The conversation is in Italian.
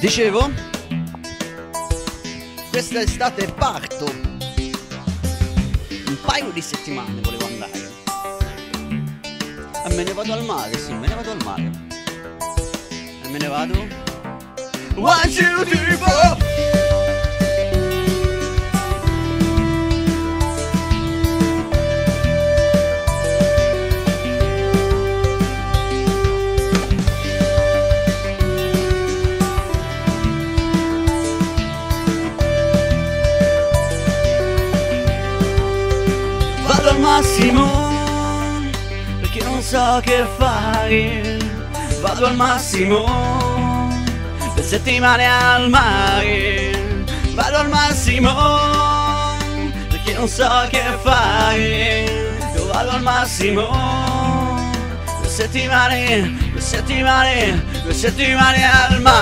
Dicevo, questa estate parto. Un paio di settimane volevo andare. E me ne vado al mare, sì, me ne vado al mare. E me ne vado. One, two, three, four! Al massimo perché non so che fare. Vado al massimo per settimane al mare. Vado al massimo perché non so che fare. Io vado al massimo per settimane, per settimane, per settimane al mare.